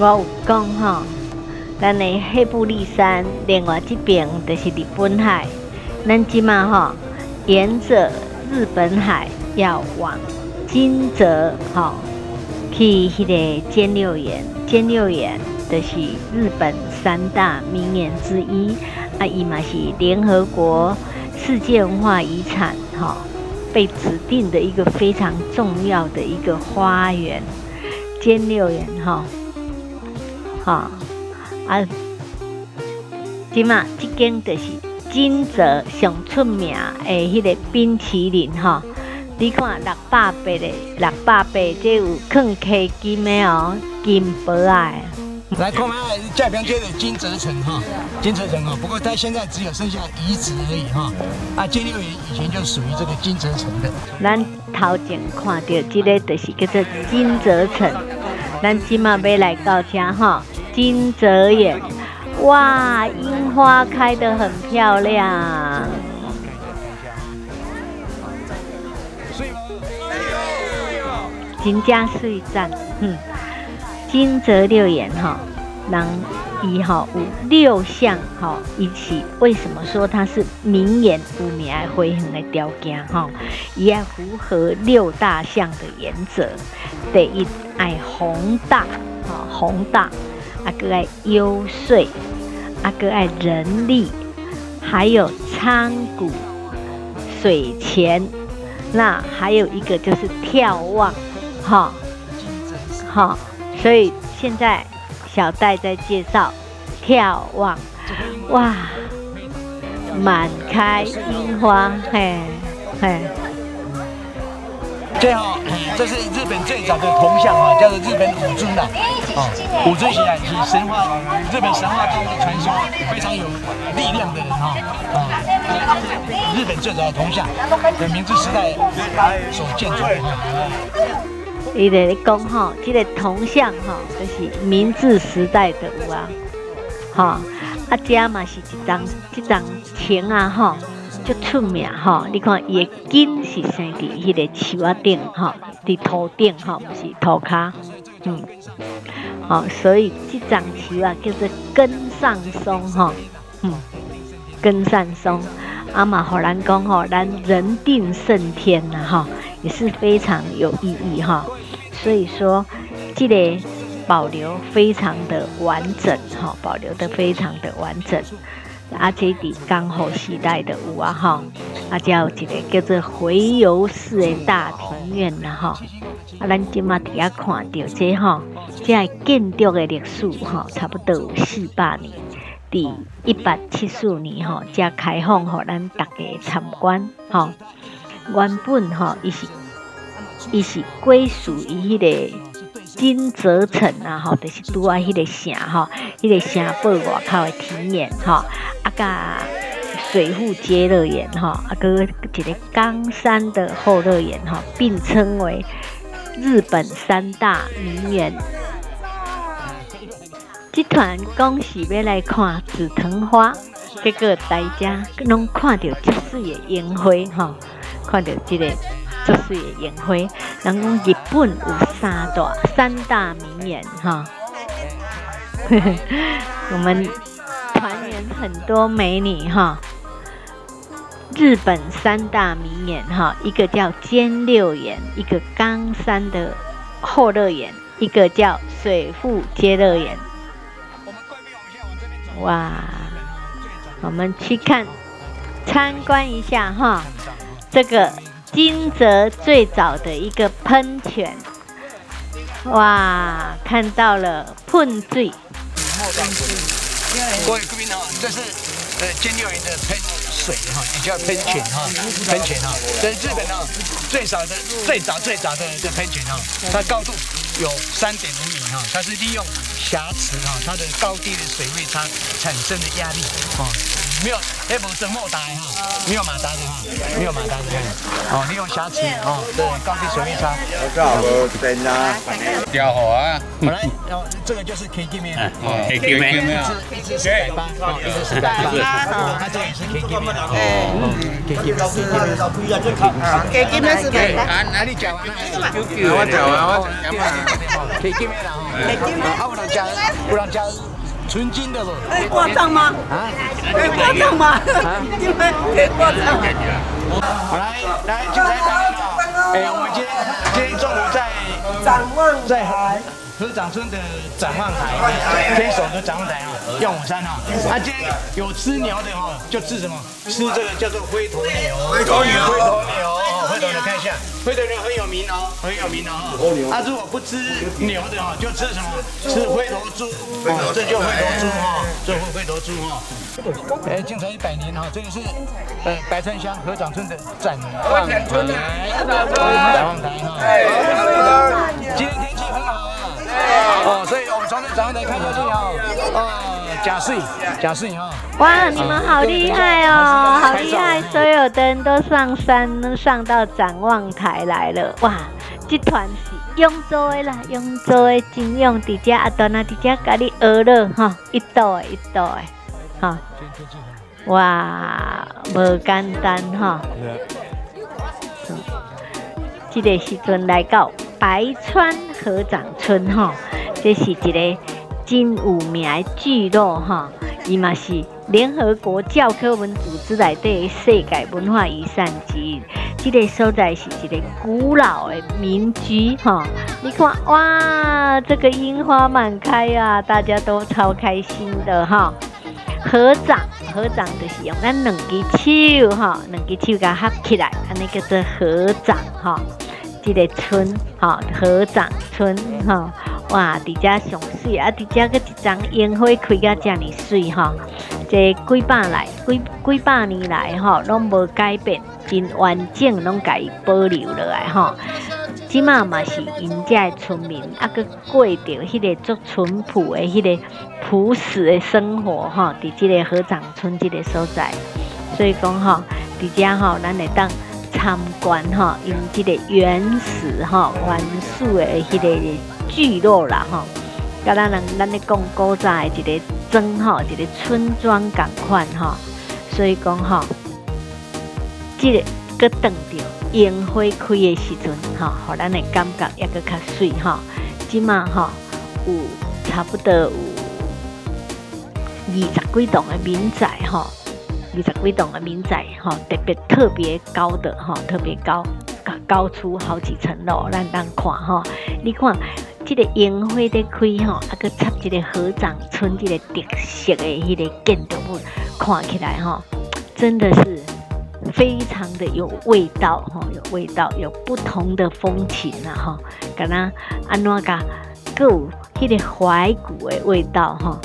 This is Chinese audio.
我有讲吼，咱的黑布利山另外这边就是日本海，咱即马吼沿着日本海要往金泽吼去迄个兼六园，兼六园就是日本三大名园之一，啊，伊嘛是联合国世界文化遗产吼被指定的一个非常重要的一个花园，兼六园吼。哈啊，即嘛，即间就是金泽上出名诶，迄个冰淇淋哈。你看六百八的六百八，这有放 K 金的哦，金箔啊。来看下嘉平街的金泽城哈，金泽城哈，不过它现在只有剩下遗址而已哈。啊，金六园以前就属于这个金泽城的。咱头前看到这个就是叫做金泽城，咱即嘛要来到这哈。金泽园，哇，樱花开得很漂亮。金家水站，嗯，金泽六园哈，人伊哈五六项哈一起，为什么说它是名园？有名爱辉煌的条件哈，也符合六大项的原则。第一，爱宏大，哈，宏大。阿哥爱优税，阿哥爱人力，还有仓谷、水钱，那还有一个就是眺望，哈，哈，所以现在小戴在介绍眺望，哇，满开樱花，嘿，嘿。最后，这是日本最早的铜像啊，叫做日本武尊的啊。武尊是啊，是神话，日本神话中的传说，非常有力量的人哈啊。日本最早的铜像，的明治时代所建筑的。伊在讲哈，这个铜像哈，就是明治时代的有啊，哈啊，这嘛是一张一张钱啊哈。出名哈，你看伊的根是生伫迄个树啊顶哈，伫土顶哈，不是土骹，嗯，好，所以这张树啊叫做根上松哈，嗯，根上松，阿玛荷兰讲吼，咱人定胜天呐哈，也是非常有意义哈，所以说这个保留非常的完整哈，保留的非常的完整。啊，这伫江户时代的有啊，吼，啊，叫一个叫做回游式的大庭院啦，吼，啊，咱今嘛伫遐看到这吼，这建筑的历史哈，差不多有四百年，伫一八七四年吼，才开放互咱大家参观，吼，原本吼，伊是伊是归属于迄个。金泽城啊，吼，就是拄啊，迄个城吼，迄个城堡外口的庭院吼，啊，甲水户街乐园吼，啊，个一个冈山的后乐园吼，并称为日本三大名园。集团讲是要来看紫藤花，结果大家拢看到这水的烟花吼，看到这个。这是宴会，人讲日本有三大三大名言哈，我们团员很多美女哈。日本三大名言哈，一个叫尖六园，一个冈山的后乐园，一个叫水户接乐园。哇，我们去看参观一下哈，这个。金泽最早的一个喷泉，哇，看到了喷水。各位贵宾哈，这是呃金六园的喷水哈，也叫喷泉哈，喷泉哈，这是日本啊最早的、最早、最早的的喷泉哈，它高度有三点五米哈，它是利用瑕疵哈，它的高低的水位差产生的压力哦。没有，哎，不是莫达哈，没有马达的哈，没有马达的哦，利用瑕疵哦，对，高低水位差。我知道，我真啊，调好啊。本来，然后这个就是 K K 面，哦，K 面，一只一只是百八，一只是百八，它这也是 K K 面，哎，给金，给金，给金的是给啊，哪里讲完了？我讲完，我讲完。给金的啦，给金的，啊，不能加，不能加纯金的不？可以过账吗？啊？可以过账吗？哎，我们今天今天中午在展望在河长村的展望台，天守的展望台啊，耀武山啊。啊，今天有吃牛的哈，就吃什么？吃这个叫做灰头牛。灰头牛。灰头牛，灰头牛看一下，灰头牛很有名哦，很有名哦。啊，如果不吃牛的哈，就吃什么？吃灰头猪。哦，这就灰头猪哈，这灰灰头猪哈。哎，精彩一百年哈，这个是呃白川乡河长村的展望台，展望台哈。今天。哦，所以我们从这展望台看下去啊，哦，假睡，假睡哈。哇，你们好厉害哦，好厉害！所有的人都上山，上到展望台来了。哇，这团是永州的啦，永州的，金用伫遮阿端啊，伫遮甲你学了哈，一道的，一道的，哈。哇，无简单哈。这个时阵来到白川河长村哈，这是一个真有名的聚落哈，伊嘛是联合国教科文组织内底世界文化遗产之一。这个所在是一个古老的民居哈，你看哇，这个樱花满开啊，大家都超开心的哈。合掌，合掌就是用咱两只手哈，两只手甲合起来，安尼叫做合掌哈。这个村哈，合掌村哈，哇，伫遮上水啊，伫遮个一张烟花开甲遮尔水哈。这几百来，几几百年来哈，拢无改变，真完整，拢甲伊保留落来哈。即嘛嘛是因遮村民啊，个过着迄个足淳朴的、迄个朴实的生活哈。伫即个河长村即个所在，所以讲哈，伫遮哈，咱会当参观哈，因即个原始哈、原始的迄个聚落啦哈。甲咱人咱咧讲古早的一个庄哈，一个村庄共款哈。所以讲哈，即个搁等着。樱花开的时阵，哈，互咱的感觉也搁较水哈。即马哈有差不多有二十几栋的民宅哈，二十几栋的民宅哈，特别特别高的哈，特别高，高出好几层楼，咱当看哈。你看，这个樱花在开哈，啊搁插一个河长村这个特色的迄个建筑物，看起来哈，真的是。非常的有味道哈，有味道，有不同的风情呐哈。敢那安怎个，够迄个怀古的味道哈。